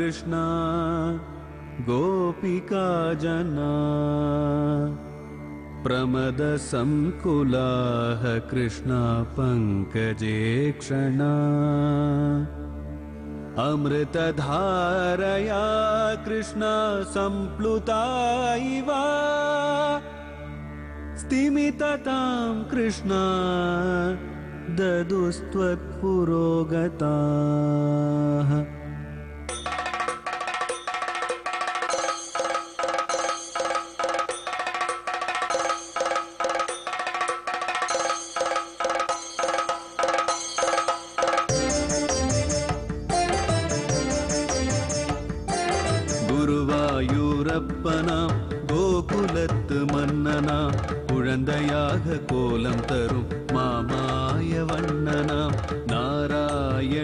कृष्णा गोपिका जना प्रमदसङ्कुलाः कृष्णा पङ्कजे क्षणा अमृतधारया कृष्णा सम्प्लुता इव स्तिमिततां कृष्णा ददुस्त्वत्पुरोगताः தரும் மாமாய வண்ணனாம் நாராயணீயமெனும்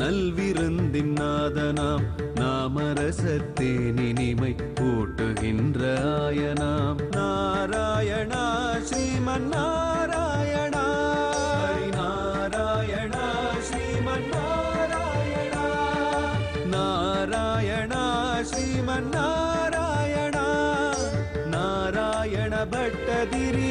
நல்விருந்தின் நாதனாம் நாமரசத்தேனினிமை கூட்டுகின்ற ஆயனாம். நாராயணா ஸ்ரீமன் நாராயணா நாராயணா ஸ்ரீமன் நாராயணா நாராயணா ஸ்ரீமன் நாராயணா நாராயண பட்டதிரி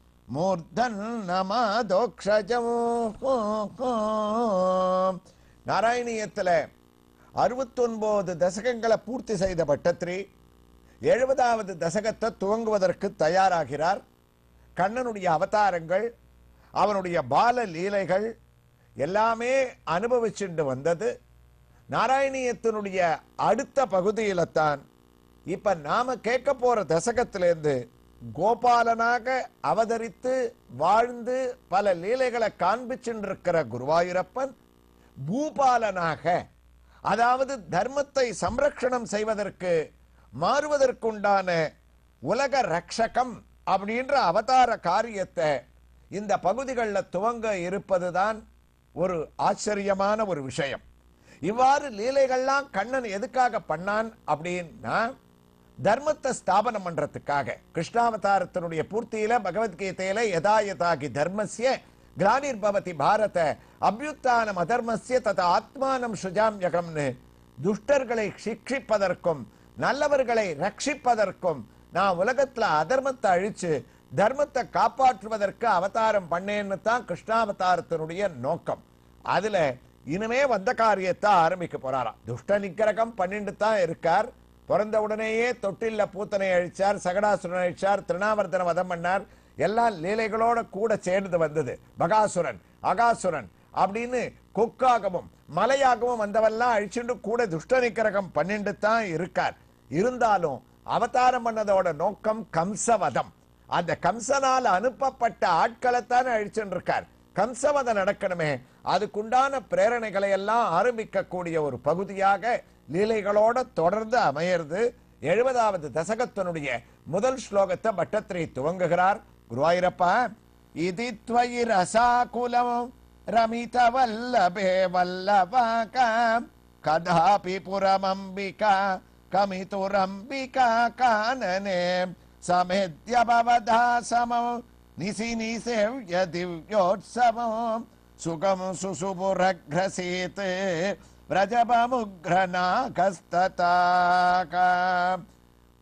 மூர்தன்னமாதோக்ஷஜம் நாராயணியத்தில் அறுபத்தொன்பது தசகங்களை பூர்த்தி செய்த பட்டத்ரி எழுபதாவது தசகத்தை துவங்குவதற்கு தயாராகிறார். கண்ணனுடைய அவதாரங்கள் அவனுடைய பால லீலைகள் எல்லாமே அனுபவிச்சுண்டு வந்தது. நாராயணியத்தினுடைய அடுத்த பகுதியில தான் இப்ப நாம கேட்க போற தசகத்திலேருந்து கோபாலனாக அவதரித்து வாழ்ந்து பல லீலைகளை காண்பிச்சுருக்கிற குருவாயூரப்பன் பூபாலனாக அதாவது தர்மத்தை சம்ரக்ஷணம் செய்வதற்கு மாறுவதற்குண்டான உலக ரக்ஷகம் அப்படின்ற அவதார காரியத்தை இந்த பகுதிகளில் துவங்க இருப்பதுதான் ஒரு ஆச்சரியமான ஒரு விஷயம். இவ்வாறு லீலைகள்லாம் கண்ணன் எதுக்காக பண்ணான் அப்படின்னா தர்மத்தை ஸ்தாபனம் பண்றதுக்காக கிருஷ்ணாவதாரத்தினுடைய பூர்த்தியில பகவத்கீதையில யதா யதாகி தர்மசிய கிரானிர் பவதி பாரத அபியுத்தானம் அதர்மசிய தத ஆத்மானம் சுஜாம்யகம்னு துஷ்டர்களை சிக்ஷிப்பதற்கும் நல்லவர்களை ரட்சிப்பதற்கும் நான் உலகத்துல அதர்மத்தை அழிச்சு தர்மத்தை காப்பாற்றுவதற்கு அவதாரம் பண்ணேன்னு தான் கிருஷ்ணாவதாரத்தினுடைய நோக்கம். அதுல இனிமே வந்த காரியத்தை ஆரம்பிக்க போறாராம். துஷ்ட நிக்கிரகம் பண்ணிட்டு தான் இருக்கார். பிறந்த உடனேயே தொட்டில்ல பூத்தனை அழிச்சார் சகடாசுரன் அழிச்சார் திருநாவர்த்தன வதம் பண்ணார். எல்லாம் லீலைகளோட கூட சேர்ந்து வந்தது. பகாசுரன் அகாசுரன் அப்படின்னு கொக்காகவும் மலையாகவும் வந்தவெல்லாம் அழிச்சுட்டு கூட துஷ்ட நிக்கிரகம் பண்ணிட்டு தான் இருக்கார். இருந்தாலும் அவதாரம் பண்ணதோட நோக்கம் கம்சவதம். அந்த கம்சனால் அனுப்பப்பட்ட ஆட்களைத்தான் அழிச்சுட்டு இருக்கார் கம்சவதம் நடக்கணுமே அதுக்குண்டான பிரேரணைகளை எல்லாம் ஆரம்பிக்கக்கூடிய ஒரு பகுதியாக லீலைகளோட தொடர்ந்து அமையிறது எழுபதாவது தசகத்தினுடைய முதல் ஸ்லோகத்தை பட்டத்திரை துவங்குகிறார். குருவாயிரப்பா இதி துவயி ரசாகுலம் ரமித வல்லபே வல்லபாகா கதாபி புரமம்பிகா கமிதுரம்பிகா கானனே சமேத்ய பவதா சமம் நிசி நிசேவ்ய திவ்யோத்சவம் சுகம் சுசுபுரக்ரசீத் பிரஜபமுக்ரநாகஸ்ததாக.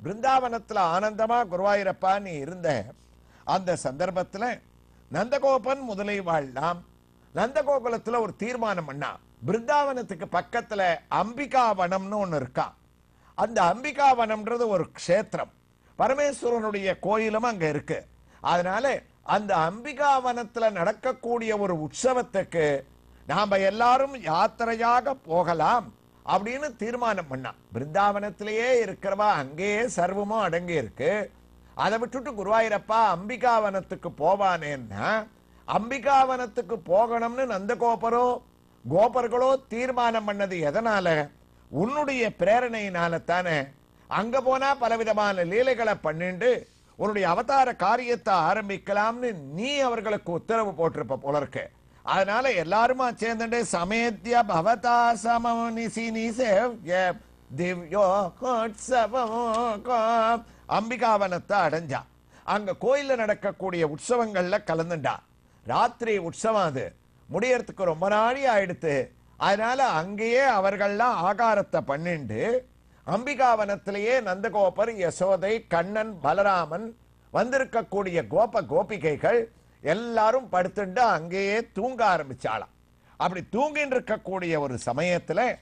பிருந்தாவனத்தில் ஆனந்தமா குருவாயிரப்பா நீ இருந்த அந்த சந்தர்ப்பத்தில் நந்தகோபன் முதலை வாழலாம் நந்தகோகுலத்தில் ஒரு தீர்மானம் பண்ணா பிருந்தாவனத்துக்கு பக்கத்தில் அம்பிகாவனம்னு ஒன்று இருக்கா? அந்த அம்பிகாவனம்ன்றது ஒரு க்ஷேத்திரம். பரமேஸ்வரனுடைய கோயிலும் அங்கே இருக்கு. அதனால அந்த அம்பிகாவனத்தில் நடக்கக்கூடிய ஒரு உற்சவத்துக்கு நாம எல்லாரும் யாத்திரையாக போகலாம் அப்படின்னு தீர்மானம் பண்ணான். பிருந்தாவனத்திலேயே இருக்கிறவா அங்கேயே சர்வமும் அடங்கி இருக்கு அதை விட்டுட்டு குருவாயிரப்பா அம்பிகாவனத்துக்கு போவானேன்னா அம்பிகாவனத்துக்கு போகணும்னு நந்தகோபரோ கோபர்களோ தீர்மானம் பண்ணது எதனால? உன்னுடைய பிரேரணையினால தானே அங்க போனா பலவிதமான லீலைகளை பண்ணிண்டு உன்னுடைய அவதார காரியத்தை ஆரம்பிக்கலாம்னு நீ அவர்களுக்கு உத்தரவு போட்டிருப்ப போல இருக்கு. அதனால எல்லாருமா சேர்ந்துட்டு சமேத்திய பவதா சமனிசி நிசேவ்ய திவ்யோ அம்பிகாவனத்தை அடைஞ்சா. அங்க கோயில்ல நடக்கக்கூடிய உற்சவங்கள்ல கலந்துண்டா. ராத்திரி உற்சவம் அது. முடியறதுக்கு ரொம்ப நாளி ஆயிடுத்து. அதனால அங்கேயே அவர்கள்லாம் ஆகாரத்தை பண்ணிண்டு அம்பிகாவனத்திலேயே நந்தகோபர் யசோதை கண்ணன் பலராமன் வந்திருக்கக்கூடிய கோப கோபிகைகள் எல்லாரும் படுத்துண்டு அங்கேயே தூங்க ஆரம்பிச்சாளாம். அப்படி தூங்கிட்டு இருக்கக்கூடிய ஒரு சமயத்துல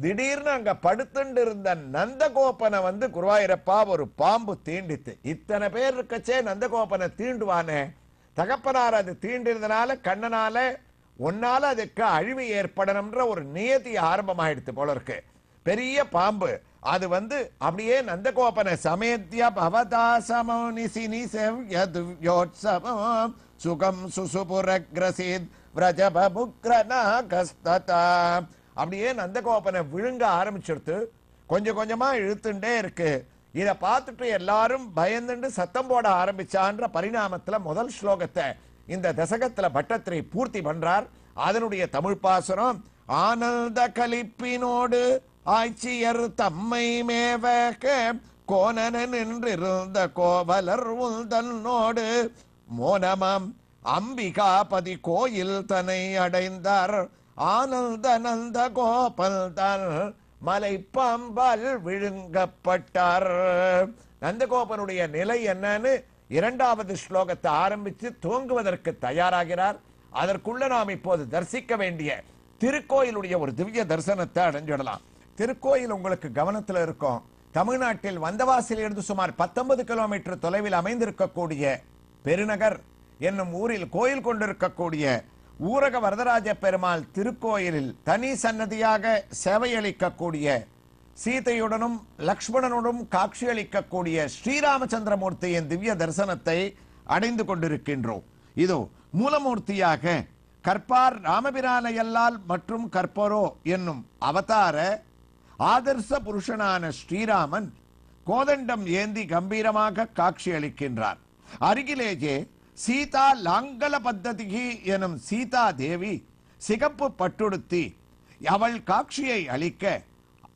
திடீர்னு அங்க படுத்துட்டு இருந்த நந்தகோபனை வந்து குருவாயிரப்பா ஒரு பாம்பு தீண்டித்து இத்தனை பேர் இருக்கச்சே நந்தகோபனை தீண்டுவானே. தகப்பனார் அது தீண்டிருந்தனால கண்ணனால ஒன்னால அதுக்கு அழிவு ஏற்படணும்ன்ற ஒரு நியதி ஆரம்பமாயிடுத்து போல இருக்கு. பெரிய பாம்பு. அது வந்து அப்படியே நந்தகோபனை சமேத்திய பவதா சமோனிசி நிசவ்யோத்சவம் சுகம் சுசுபுரக்ரசித் விரஜபமுக்ரநாகஸ்ததா அப்படியே நந்தகோபனை விழுங்க ஆரம்பிச்சிருத்து கொஞ்சம் கொஞ்சமா இழுத்துட்டே இருக்கு. இதை பார்த்துட்டு எல்லாரும் பயந்துண்டு சத்தம் போட ஆரம்பிச்சான்ற பரிணாமத்துல முதல் ஸ்லோகத்தை இந்த தசகத்துல பட்டத்திரை பூர்த்தி பண்றார். அதனுடைய தமிழ் பாசுரம் ஆனந்த கலிப்பினோடு ஆட்சியர் தம்மை மேவக கோணன நின்றிருந்த கோவலர் உந்தன்னோடு மோனமாம் அம்பிகாபதி கோயில் தனை அடைந்தார். ஆனந்த நந்த கோபல் தான் மலைப்பாம்பால் விழுங்கப்பட்டார். நந்தகோபனுடைய நிலை என்னன்னு இரண்டாவது ஸ்லோகத்தை ஆரம்பித்து துவங்குவதற்கு தயாராகிறார். அதற்குள்ள நாம் இப்போது தரிசிக்க வேண்டிய திருக்கோயிலுடைய ஒரு திவ்ய தரிசனத்தை அடைஞ்சிடலாம். திருக்கோயில் உங்களுக்கு கவனத்தில் இருக்கும். தமிழ்நாட்டில் வந்தவாசிலிருந்து சுமார் 19 கிலோமீட்டர் தொலைவில் அமைந்திருக்கக்கூடிய பெருநகர் என்னும் ஊரில் கோயில் கொண்டிருக்கக்கூடிய ஊரக வரதராஜ பெருமாள் திருக்கோயிலில் தனி சன்னதியாக சேவையளிக்கக்கூடிய சீதையுடனும் லக்ஷ்மணனுடன் காட்சியளிக்கக்கூடிய ஸ்ரீராமச்சந்திரமூர்த்தியின் திவ்ய தரிசனத்தை அடைந்து கொண்டிருக்கின்றோம். இதோ மூலமூர்த்தியாக கற்பார் ராமபிரானையல்லால் மற்றும் கற்பரோ என்னும் அவதார ஆதர்ச புருஷனான ஸ்ரீராமன் கோதண்டம் ஏந்தி கம்பீரமாக காட்சியளிக்கின்றார் அருகிலேயே சீதா லாங்கல பத்ததிகி எனும் சீதா தேவி சிகப்பு பட்டுடுத்தி அவள் காட்சியை அளிக்க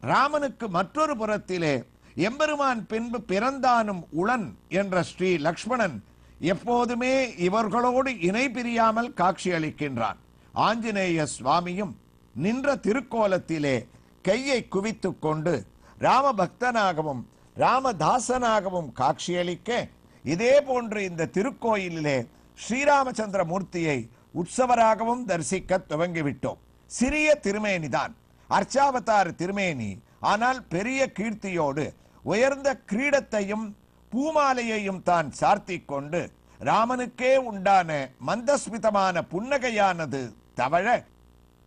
ராமனுக்கு மற்றொரு புறத்திலே எம்பெருமான் பின்பு பிறந்தானும் உளன் என்ற ஸ்ரீ லக்ஷ்மணன் எப்போதுமே இவர்களோடு இணை பிரியாமல் காட்சியளிக்கின்றான் ஆஞ்சநேய சுவாமியும் நின்ற திருக்கோலத்திலே கையை குவித்துக் கொண்டு ராம பக்தனாகவும் ராமதாசனாகவும் காட்சியளிக்க இதே போன்று இந்த திருக்கோயிலிலே ஸ்ரீராமச்சந்திர மூர்த்தியை உற்சவராகவும் தரிசிக்க துவங்கிவிட்டோம். சிறிய திருமேனிதான் அர்ச்சாவதார திருமேனி. ஆனால் பெரிய கீர்த்தியோடு உயர்ந்த கிரீடத்தையும் பூமாலையையும் தான் சார்த்திக் கொண்டு ராமனுக்கே உண்டான மந்தஸ்மிதமான புன்னகையானது தவழ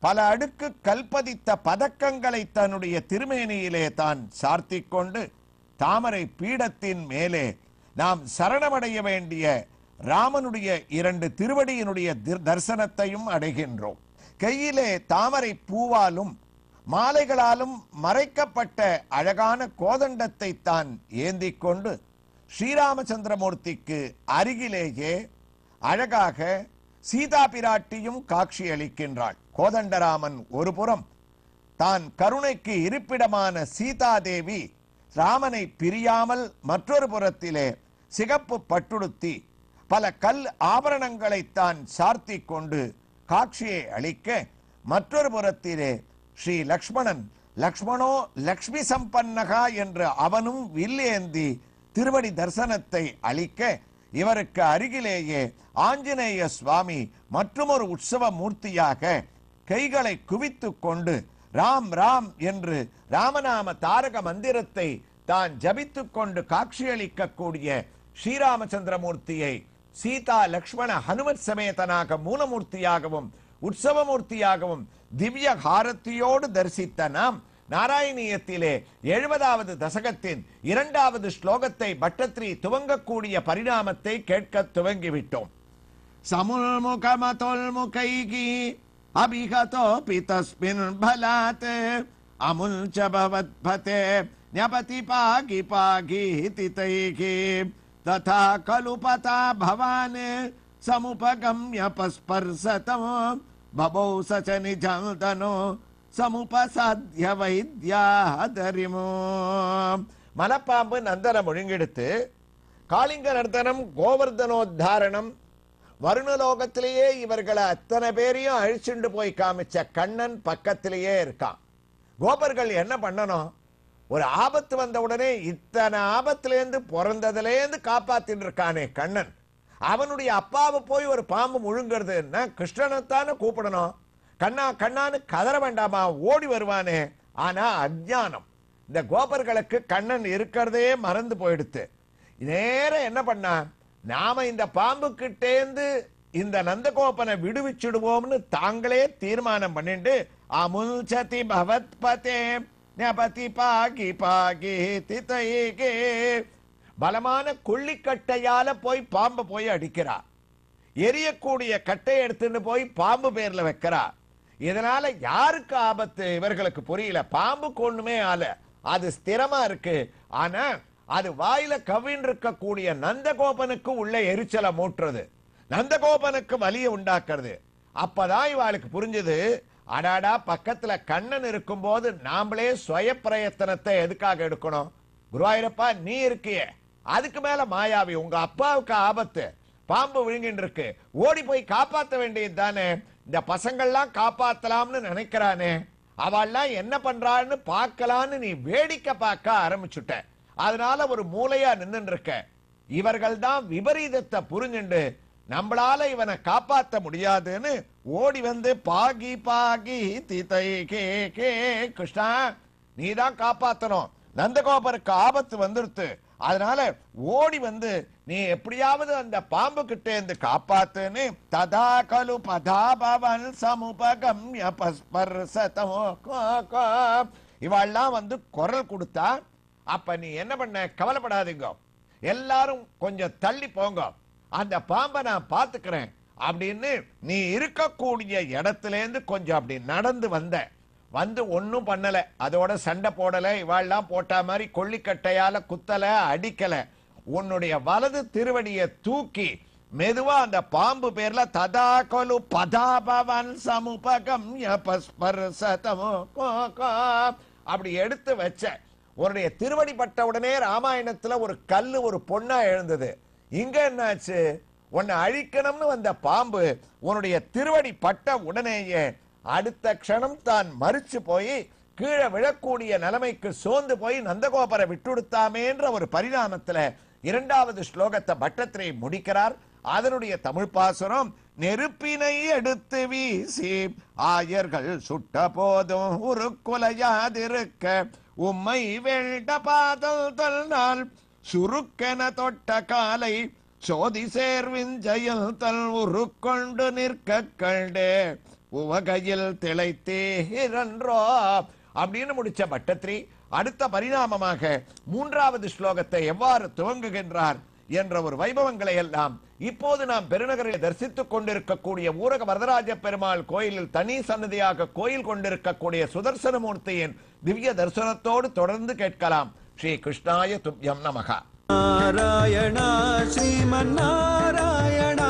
பல அடுக்கு கல்பதித்த பதக்கங்களை தன்னுடைய திருமேனியிலே தான் சார்த்தி கொண்டு தாமரை பீடத்தின் மேலே நாம் சரணமடைய வேண்டிய ராமனுடைய இரண்டு திருவடியினுடைய திர்- தரிசனத்தையும் அடைகின்றோம். கையிலே தாமரை பூவாலும் மாலைகளாலும் மறைக்கப்பட்ட அழகான கோதண்டத்தை தான் ஏந்தி கொண்டு ஸ்ரீராமச்சந்திரமூர்த்திக்கு அருகிலேயே அழகாக சீதா பிராட்டியும் காட்சியளிக்கின்றாள் கோதண்டராமன் ஒரு புறம் தான் கருணைக்கு இருப்பிடமான சீதாதேவி ராமனை பிரியாமல் மற்றொரு புறத்திலே சிகப்பு பட்டுடுத்தி பல கல் ஆபரணங்களை தான் சார்த்திக் கொண்டு காட்சியை அளிக்க மற்றொரு புறத்திலே ஸ்ரீ லக்ஷ்மணன் லக்ஷ்மணோ லக்ஷ்மி சம்பன்னகா என்று அவனும் வில்லேந்தி திருவடி தரிசனத்தை அளிக்க இவருக்கு அருகிலேயே ஆஞ்சநேய சுவாமி மற்றொரு உற்சவ மூர்த்தியாக கைகளை குவித்து கொண்டு ராம் ராம் என்று ராமநாம தாரக மந்திரத்தை தான் ஜபித்துக் கொண்டு காட்சியளிக்கக்கூடிய ஸ்ரீராமச்சந்திரமூர்த்தியை சீதா லக்ஷ்மண ஹனுமத் சமேதனாக மூலமூர்த்தியாகவும் உற்சவமூர்த்தியாகவும் திவ்ய ஹாரத்தியோடு தரிசித்த நாம் நாராயணியத்திலே எழுபதாவது தசகத்தின் இரண்டாவது ஸ்லோகத்தை பட்டத்ரி துவங்கக்கூடிய பரிணாமத்தை கேட்க துவங்கிவிட்டோம். சமுல்முகமதோல்முகைகி அபிகதோபி தஸ்மின் பலாத் அமுல்சபவத்பதே ஞபதி பாகி பாகி திதைகி तथा खलु पता भवान् समुपगम्य पस्पर्शतम् बभौ स च निजं तनु சமுபசாத்திய வைத்தியாதரிமோ மலப்பாம்பு நந்தனம் ஒழுங்கெடுத்து காளிங்க நர்த்தனம் கோவர்தனோத்தாரணம் வருணலோகத்திலேயே இவர்களை அத்தனை பேரையும் அழிச்சுண்டு போய் காமிச்ச கண்ணன் பக்கத்திலேயே இருக்கான் கோபர்கள் என்ன பண்ணணும் ஒரு ஆபத்து வந்த உடனே இத்தனை ஆபத்திலேருந்து பிறந்ததுலேருந்து காப்பாத்தின்னு இருக்கானே கண்ணன். அவனுடைய அப்பாவை போய் ஒரு பாம்பு முழுங்கிறதுன்னா கிருஷ்ணனைத்தானே கூப்பிடணும். கண்ணா கண்ணான்னு கதற வேண்டாமா? ஓடி வருவானே. ஆனா அஜானம் இந்த கோபர்களுக்கு கண்ணன் இருக்கிறதே மறந்து போயிடுத்து. நேரம் என்ன பண்ணா? நாம இந்த பாம்பு கிட்டேந்து இந்த நந்தகோபனை விடுவிச்சுடுவோம்னு தாங்களே தீர்மானம் பண்ணிட்டு அமுல் சதி பவத்பதே. ஞபதி பாகி பாகி திதைகே. பலமான கொள்ளிக்கட்டையால போய் பாம்பு போய் அடிக்கிறா. எரியக்கூடிய கட்டையை எடுத்துன்னு போய் பாம்பு பேர்ல வைக்கிறா. இதனால யாருக்கு ஆபத்து? இவர்களுக்கு புரியல. பாம்பு ஒண்ணுமே ஆல. அது ஸ்திரமா இருக்கு. ஆனா அது வாயில கவின் இருக்கக்கூடிய நந்தகோபனுக்கு உள்ள எரிச்சலை மூட்டுறது. நந்தகோபனுக்கு வலியை உண்டாக்குறது. அப்பதான் இவாளுக்கு புரிஞ்சது அடாடா பக்கத்துல கண்ணன் இருக்கும்போது நாமளே சுய பிரயத்தனத்தை எதுக்காக எடுக்கணும்? குருவாயூரப்பா நீ இருக்கியே. அதுக்கு மேல மாயாவி உங்க அப்பாவுக்கு ஆபத்து. பாம்பு விழுங்கிட்டு இருக்கு ஓடி போய் காப்பாத்த வேண்டியது தானே. இந்த பசங்கள்லாம் காப்பாத்தலாம்னு நினைக்கிறானே. அவள்லாம் என்ன பண்றான்னு பார்க்கலான்னு நீ வேடிக்கை பார்க்க ஆரம்பிச்சுட்ட. அதனால ஒரு மூலையா நின்னு இருக்க இவர்கள் தான் விபரீதத்தை புரிஞ்சுண்டு நம்மளால இவனை காப்பாத்த முடியாதுன்னு ஓடி வந்து பாகி பாகி திதை கே கே கிருஷ்ணா நீ தான் காப்பாத்தணும். நந்தகோபருக்கு ஆபத்து வந்துருத்து. அதனால ஓடி வந்து நீ எப்படியாவது அந்த பாம்பு கிட்ட இருந்து காப்பாத்துன்னு ததா கலு பதா பவன் சமுபகம்ய பஸ்பர்சதமோ இவெல்லாம் வந்து குரல் கொடுத்தா அப்ப நீ என்ன பண்ண? கவலைப்படாதீங்க. எல்லாரும் கொஞ்சம் தள்ளி போங்க. அந்த பாம்பை நான் பார்த்துக்கிறேன் அப்படின்னு நீ இருக்கக்கூடிய இடத்துலேருந்து கொஞ்சம் அப்படி நடந்து வந்த. வந்து ஒன்றும் பண்ணலை. அதோட சண்டை போடலை. இவாள்லாம் போட்டா மாதிரி கொள்ளிக்கட்டையால் குத்தலை அடிக்கலை. உன்னுடைய வலது திருவடியை தூக்கி மெதுவா அந்த பாம்பு பேர்ல ததாகலு பதாபவன் சமுபகம் அப்படி எடுத்து வச்ச. உன்னுடைய திருவடி பட்ட உடனே ராமாயணத்துல ஒரு கல் ஒரு பொண்ணா எழுந்தது. இங்க என்னாச்சு? உன்னை அழிக்கணும்னு வந்த பாம்பு உன்னுடைய திருவடி பட்ட உடனேயே அடுத்த க்ஷணம் தான் மறிச்சு போய் கீழே விழக்கூடிய நிலைமைக்கு சோர்ந்து போய் நந்தகோபரை விட்டுடுத்தாமேன்ற ஒரு பரிணாமத்துல இரண்டாவது ஸ்லோகத்தை பட்டத்திரை முடிக்கிறார். அதனுடைய தமிழ் பாசுரம் நெருப்பினை எடுத்து வீசி ஆயர்கள் சுட்ட போதும் ஒரு குலையாதிருக்க உம்மை வேண்ட பாதல் தல் சுருக்கென தொட்ட காலை சோதி சேர்விஞ்சையில் தல் உருக்கொண்டு நிற்க கண்டே. உவகையில் திளைத்தேரன்றோ அப்படின்னு முடிச்ச பட்டத்ரி அடுத்த பரிணாமமாக மூன்றாவது ஸ்லோகத்தை எவ்வாறு துவங்குகின்றார் என்ற ஒரு வைபவங்களை எல்லாம் இப்போது நாம் பெருநகரில் தரிசித்துக் கொண்டிருக்கக்கூடிய ஊரக வரதராஜ பெருமாள் கோயிலில் தனி சன்னதியாக கோயில் கொண்டிருக்கக்கூடிய சுதர்சனமூர்த்தியின் திவ்ய தரிசனத்தோடு தொடர்ந்து கேட்கலாம். ஸ்ரீ கிருஷ்ணாய துப்யம் நமகா. நாராயணா ஸ்ரீமன் நாராயணா.